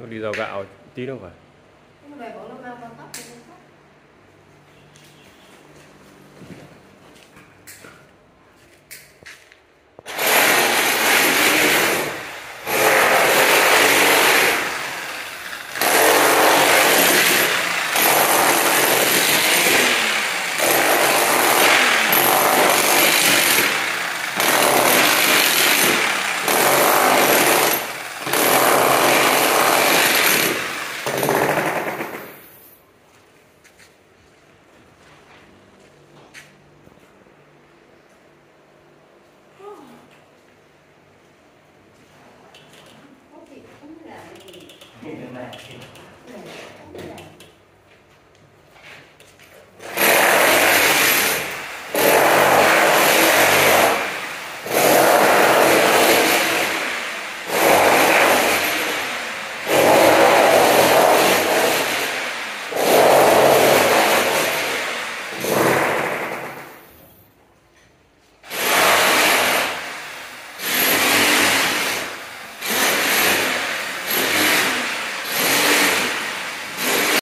nó đi rau gạo tí đâu phải? Thank né? you.